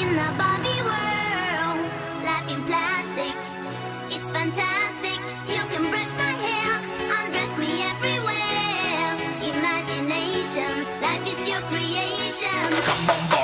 in the Barbie world. Life in plastic, it's fantastic. You can brush my hair, undress me everywhere. Imagination, life is your creation. Come on,